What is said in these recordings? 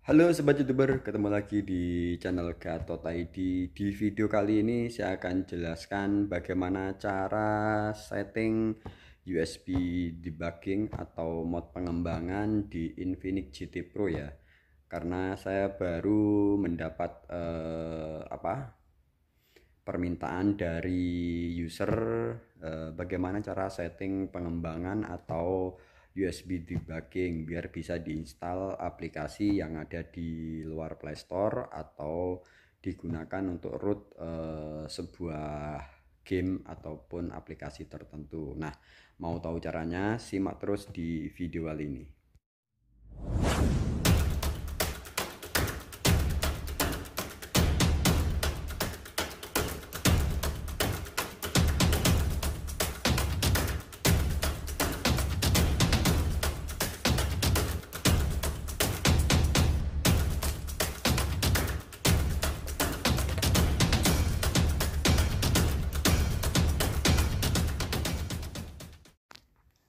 Halo sobat youtuber, ketemu lagi di channel Gatot ID. Di video kali ini saya akan jelaskan bagaimana cara setting USB debugging atau mod pengembangan di Infinix GT Pro ya. Karena saya baru mendapat eh, apa permintaan dari user eh, bagaimana cara setting pengembangan atau USB debugging biar bisa diinstal aplikasi yang ada di luar Play Store atau digunakan untuk root eh, sebuah game ataupun aplikasi tertentu. Nah, mau tahu caranya? Simak terus di video kali ini.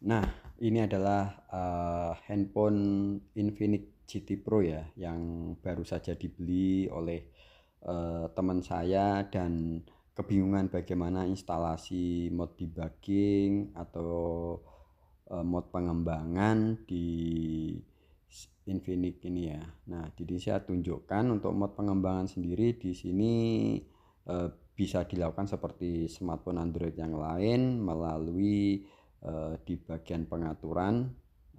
Nah, ini adalah uh, handphone Infinix GT Pro ya, yang baru saja dibeli oleh uh, teman saya dan kebingungan bagaimana instalasi mod debugging atau uh, mod pengembangan di Infinix ini ya. Nah, jadi saya tunjukkan untuk mod pengembangan sendiri di sini uh, bisa dilakukan seperti smartphone Android yang lain melalui uh, di bagian pengaturan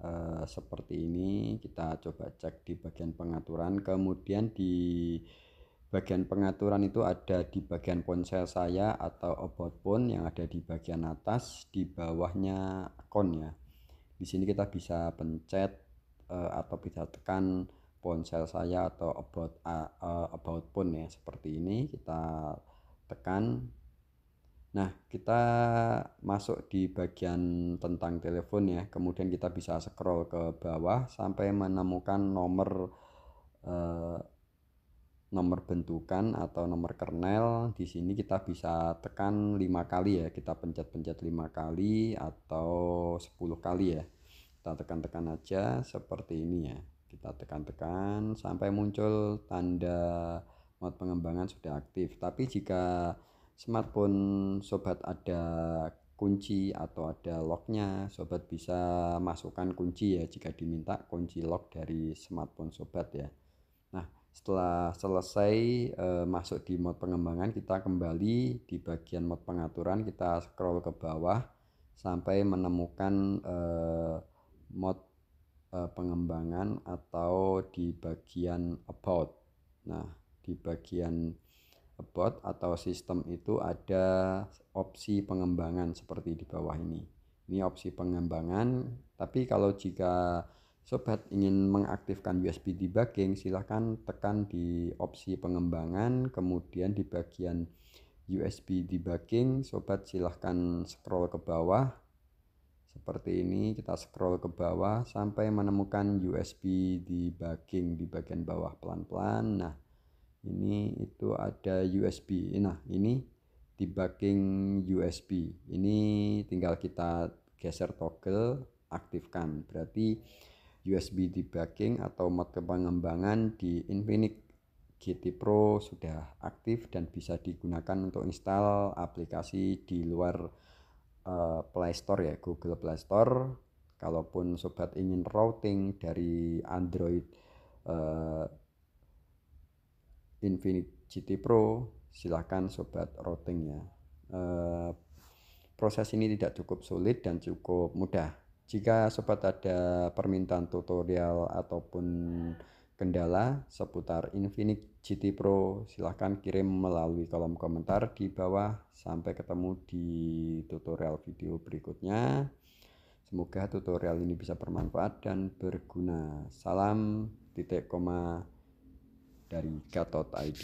uh, seperti ini. Kita coba cek di bagian pengaturan. Kemudian di bagian pengaturan itu ada di bagian ponsel saya atau about phone yang ada di bagian atas di bawahnya akun ya. Di sini kita bisa pencet uh, atau bisa tekan ponsel saya atau about uh, about phone ya. Seperti ini kita tekan Nah, kita masuk di bagian tentang telepon ya. Kemudian kita bisa scroll ke bawah sampai menemukan nomor eh, nomor bentukan atau nomor kernel. Di sini kita bisa tekan lima kali ya. Kita pencet-pencet lima kali atau 10 kali ya. Kita tekan-tekan aja seperti ini ya. Kita tekan-tekan sampai muncul tanda mod pengembangan sudah aktif. Tapi jika smartphone sobat ada kunci atau ada locknya sobat bisa masukkan kunci ya jika diminta kunci lock dari smartphone sobat ya. Nah setelah selesai e, masuk di mode pengembangan kita kembali di bagian mode pengaturan kita scroll ke bawah sampai menemukan e, mode e, pengembangan atau di bagian about. Nah di bagian about atau sistem itu ada opsi pengembangan seperti di bawah ini. Ini opsi pengembangan, tapi kalau jika sobat ingin mengaktifkan USB debugging, silahkan tekan di opsi pengembangan, kemudian di bagian USB debugging, sobat silahkan scroll ke bawah. Seperti ini, kita scroll ke bawah sampai menemukan USB debugging di bagian bawah pelan-pelan. Nah, ini itu ada USB nah ini debugging USB ini tinggal kita geser toggle aktifkan. Berarti USB debugging atau mode pengembangan di Infinix GT Pro sudah aktif dan bisa digunakan untuk install aplikasi di luar uh, Play Store ya Google Play Store. Kalaupun sobat ingin routing dari Android uh, Infinix GT Pro silahkan sobat routing ya. E, proses ini tidak cukup sulit dan cukup mudah. Jika sobat ada permintaan tutorial ataupun kendala seputar Infinix GT Pro silahkan kirim melalui kolom komentar di bawah. Sampai ketemu di tutorial video berikutnya. Semoga tutorial ini bisa bermanfaat dan berguna. Salam titik koma dari Gatot ID.